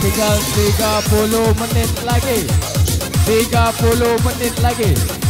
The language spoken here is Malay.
tinggal 30 menit lagi. 30 menit lagi.